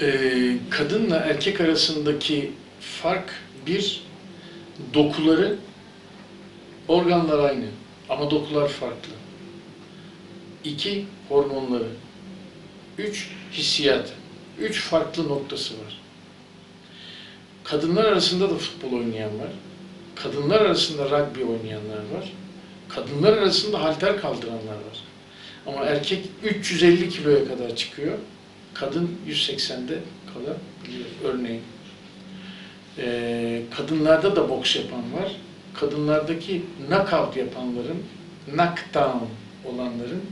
Ee, kadınla erkek arasındaki fark bir, dokuları, organlar aynı ama dokular farklı. İki, hormonları. Üç, hissiyat. Üç farklı noktası var. Kadınlar arasında da futbol oynayan var. Kadınlar arasında rugby oynayanlar var. Kadınlar arasında halter kaldıranlar var. Ama erkek 350 kiloya kadar çıkıyor. Kadın 180'de kalabiliyor örneğin. Ee, kadınlarda da boks yapan var. Kadınlardaki knockout yapanların, knockdown olanların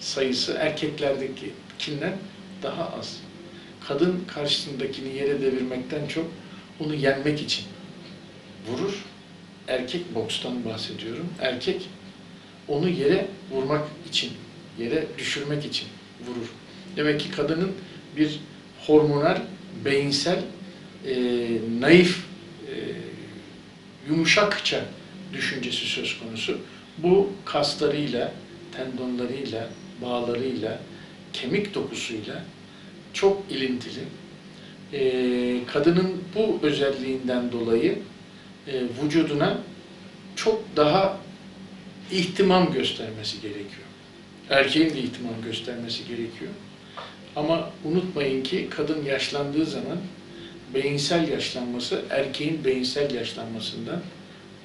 sayısı erkeklerdekinden daha az. Kadın karşısındakini yere devirmekten çok onu yenmek için vurur. Erkek bokstan bahsediyorum. Erkek onu yere vurmak için, yere düşürmek için vurur. Demek ki kadının bir hormonal, beyinsel, e, naif, e, yumuşakça düşüncesi söz konusu. Bu kaslarıyla, tendonlarıyla, bağlarıyla, kemik dokusuyla çok ilintili. E, kadının bu özelliğinden dolayı e, vücuduna çok daha ihtimam göstermesi gerekiyor. Erkeğin de ihtimam göstermesi gerekiyor. Ama unutmayın ki kadın yaşlandığı zaman beyinsel yaşlanması erkeğin beyinsel yaşlanmasından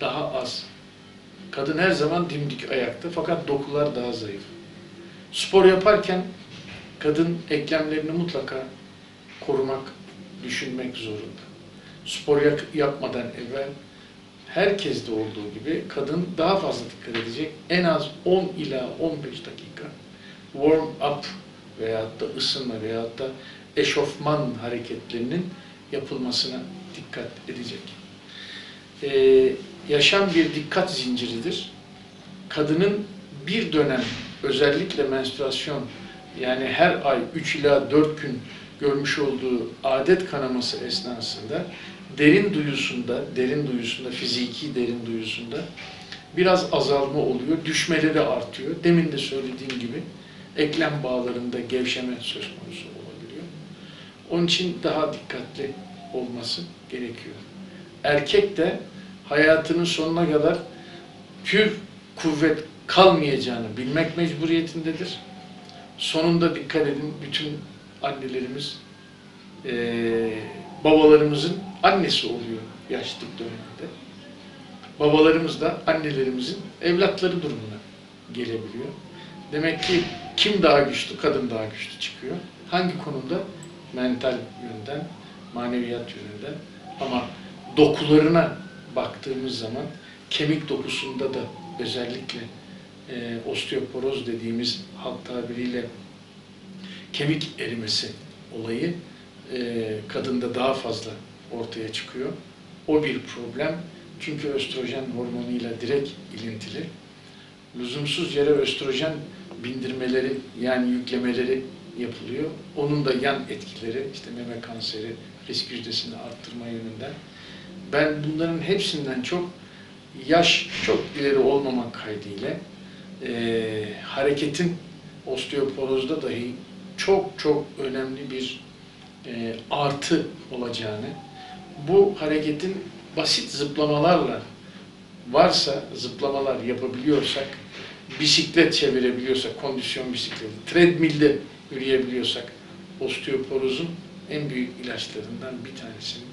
daha az. Kadın her zaman dimdik ayakta fakat dokular daha zayıf. Spor yaparken kadın eklemlerini mutlaka korumak, düşünmek zorunda. Spor yapmadan evvel herkeste olduğu gibi kadın daha fazla dikkat edecek. En az 10 ila 15 dakika warm up veyahut da ısınma veyahut da eşofman hareketlerinin yapılmasına dikkat edecek. Ee, yaşam bir dikkat zinciridir. Kadının bir dönem özellikle menstruasyon yani her ay 3 ila 4 gün görmüş olduğu adet kanaması esnasında derin duyusunda, derin duyusunda, fiziki derin duyusunda biraz azalma oluyor, düşmeleri artıyor. Demin de söylediğim gibi eklem bağlarında gevşeme söz konusu olabiliyor. Onun için daha dikkatli olması gerekiyor. Erkek de hayatının sonuna kadar pür kuvvet kalmayacağını bilmek mecburiyetindedir. Sonunda dikkat edin bütün annelerimiz e, babalarımızın annesi oluyor yaşlılık döneminde. Babalarımız da annelerimizin evlatları durumuna gelebiliyor. Demek ki kim daha güçlü? Kadın daha güçlü çıkıyor. Hangi konumda? Mental yönden, maneviyat yönünden. Ama dokularına baktığımız zaman kemik dokusunda da özellikle e, osteoporoz dediğimiz halk tabiriyle kemik erimesi olayı e, kadında daha fazla ortaya çıkıyor. O bir problem. Çünkü östrojen hormonuyla direkt ilintili. Lüzumsuz yere östrojen bindirmeleri yani yüklemeleri yapılıyor. Onun da yan etkileri işte meme kanseri, risk yüzdesini arttırma yönünden. Ben bunların hepsinden çok yaş çok ileri olmamak kaydıyla e, hareketin osteoporozda dahi çok çok önemli bir e, artı olacağını, bu hareketin basit zıplamalarla varsa, zıplamalar yapabiliyorsak, bisiklet çevirebiliyorsak, kondisyon bisikleti, treadmill'de yürüyebiliyorsak, osteoporozun en büyük ilaçlarından bir tanesinin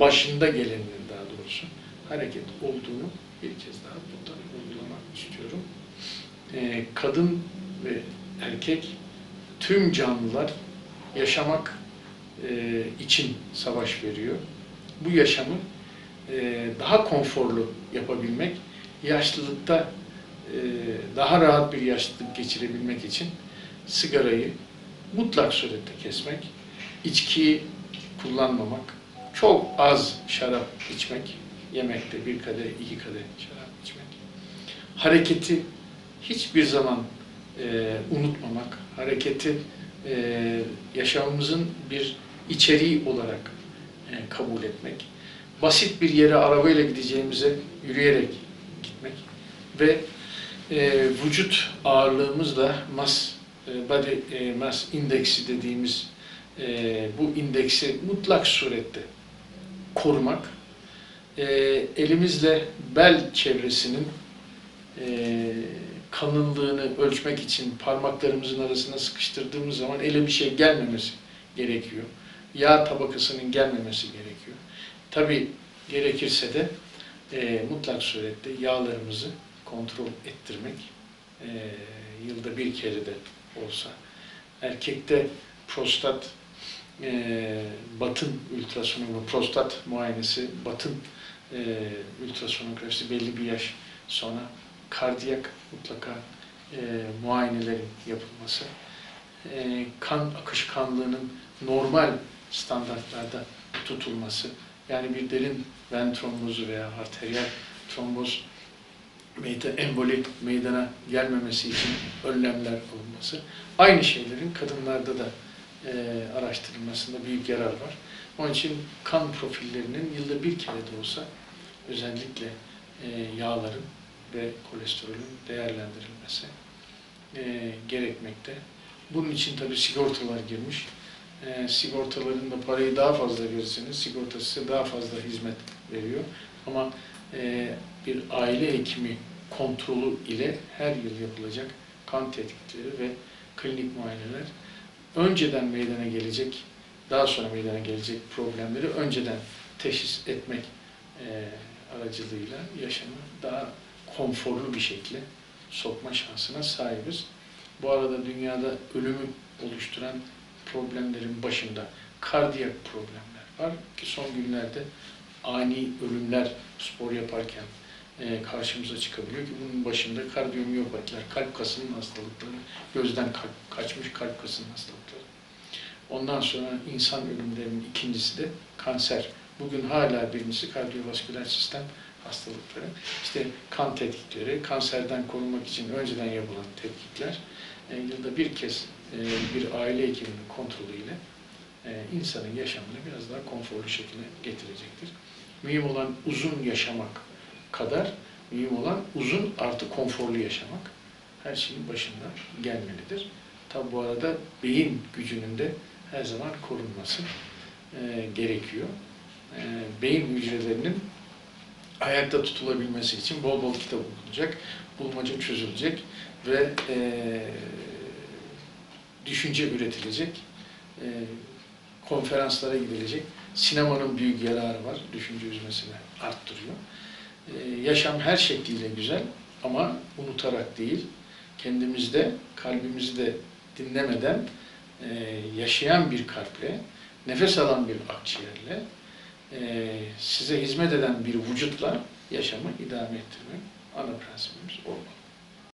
başında geleninin daha doğrusu hareket olduğunu bir kez daha burada vurgulamak istiyorum. Ee, kadın ve erkek tüm canlılar yaşamak e, için savaş veriyor. Bu yaşamı e, daha konforlu yapabilmek, yaşlılıkta e, daha rahat bir yaşlılık geçirebilmek için sigarayı mutlak surette kesmek, içkiyi kullanmamak, çok az şarap içmek, yemekte bir kadeh, iki kadeh şarap içmek, hareketi hiçbir zaman e, unutmamak, hareketi e, yaşamımızın bir içeriği olarak e, kabul etmek, basit bir yere arabayla gideceğimize yürüyerek gitmek ve e, vücut ağırlığımızla mass e, body e, mass indeksi dediğimiz e, bu indeksi mutlak surette korumak, e, elimizle bel çevresinin e, kalınlığını ölçmek için parmaklarımızın arasına sıkıştırdığımız zaman ele bir şey gelmemesi gerekiyor. Yağ tabakasının gelmemesi gerekiyor. Tabi gerekirse de e, mutlak surette yağlarımızı kontrol ettirmek e, yılda bir kere de olsa. Erkekte prostat e, batın ultrasonografi, prostat muayenesi, batın e, ultrasonografisi belli bir yaş sonra kardiyak mutlaka e, muayenelerin yapılması, e, kan akışkanlığının normal standartlarda tutulması, yani bir derin ven trombozu veya arteriyel tromboz emboli meydana gelmemesi için önlemler alınması. Aynı şeylerin kadınlarda da e, araştırılmasında büyük yarar var. Onun için kan profillerinin yılda bir kere de olsa özellikle e, yağların ve kolesterolün değerlendirilmesi e, gerekmekte. Bunun için tabii sigortalar girmiş. E, sigortaların da parayı daha fazla verirseniz sigorta size daha fazla hizmet veriyor. Ama e, bir aile hekimi kontrolü ile her yıl yapılacak kan tetkikleri ve klinik muayeneler önceden meydana gelecek, daha sonra meydana gelecek problemleri önceden teşhis etmek e, aracılığıyla yaşamı daha konforlu bir şekilde sokma şansına sahibiz. Bu arada dünyada ölümü oluşturan problemlerin başında kardiyak problemler var ki son günlerde ani ölümler spor yaparken e, karşımıza çıkabiliyor ki bunun başında kardiyomiyopatiler, kalp kasının hastalıkları, gözden kalp, kaçmış kalp kasının hastalıkları. Ondan sonra insan ölümlerinin ikincisi de kanser. Bugün hala birincisi kardiyovasküler sistem hastalıkları. İşte kan tetkikleri, kanserden korunmak için önceden yapılan tetkikler e, yılda bir kez bir aile hekiminin kontrolüyle e, insanın yaşamını biraz daha konforlu şekilde getirecektir. Mühim olan uzun yaşamak kadar mühim olan uzun artı konforlu yaşamak her şeyin başında gelmelidir. Tabi bu arada beyin gücünün de her zaman korunması e, gerekiyor. E, beyin hücrelerinin ayakta tutulabilmesi için bol bol kitap okunacak, bulmaca çözülecek ve e, düşünce üretilecek, e, konferanslara gidilecek. Sinemanın büyük yararı var, düşünce yüzmesini arttırıyor. E, yaşam her şekliyle güzel ama unutarak değil, kendimizde, kalbimizi de dinlemeden e, yaşayan bir kalple, nefes alan bir akciğerle, e, size hizmet eden bir vücutla yaşamı idame ettirmek ana prensibimiz olmalı.